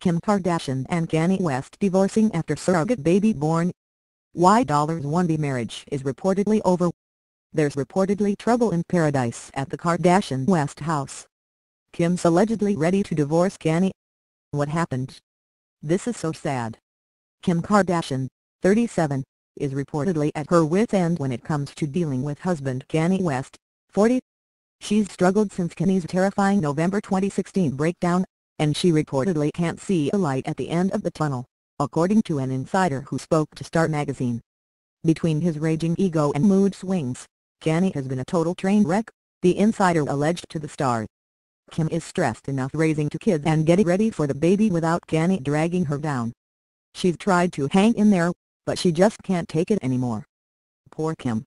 Kim Kardashian and Kanye West divorcing after surrogate baby born. Why Dollars $1B marriage is reportedly over. There's reportedly trouble in paradise at the Kardashian West house. Kim's allegedly ready to divorce Kanye. What happened? This is so sad. Kim Kardashian, 37, is reportedly at her wit's end when it comes to dealing with husband Kanye West, 40. She's struggled since Kanye's terrifying November 2016 breakdown, and she reportedly can't see a light at the end of the tunnel, according to an insider who spoke to Star magazine. Between his raging ego and mood swings, Kanye has been a total train wreck, the insider alleged to the Star. Kim is stressed enough raising two kids and getting ready for the baby without Kanye dragging her down. She's tried to hang in there, but she just can't take it anymore. Poor Kim.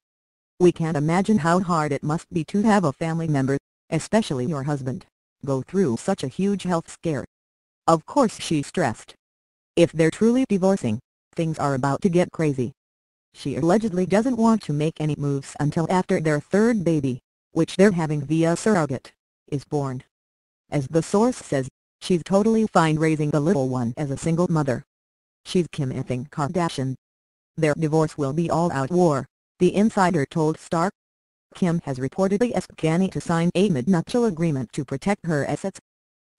We can't imagine how hard it must be to have a family member, especially your husband, go through such a huge health scare. Of course she's stressed. If they're truly divorcing, things are about to get crazy. She allegedly doesn't want to make any moves until after their third baby, which they're having via surrogate, is born. As the source says, she's totally fine raising the little one as a single mother. She's Kim effing Kardashian. Their divorce will be all-out war, the insider told Star. Kim has reportedly asked Kanye to sign a mid-nuptial agreement to protect her assets,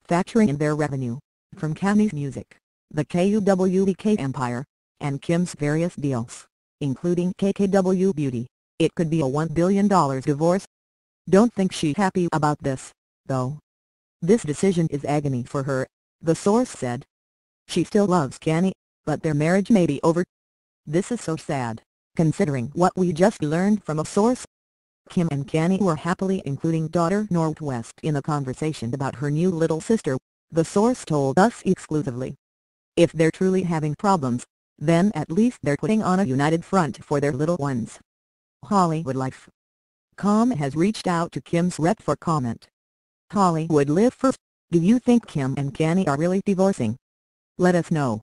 factoring in their revenue, from Kanye's music, the KUWTK empire, and Kim's various deals, including KKW Beauty. It could be a $1 billion divorce. Don't think she's happy about this, though. This decision is agony for her, the source said. She still loves Kanye, but their marriage may be over. This is so sad, considering what we just learned from a source. Kim and Kanye were happily including daughter North West in the conversation about her new little sister, the source told us exclusively. If they're truly having problems, then at least they're putting on a united front for their little ones. Hollywood Life Com has reached out to Kim's rep for comment. HollywoodLifers, do you think Kim and Kanye are really divorcing? Let us know.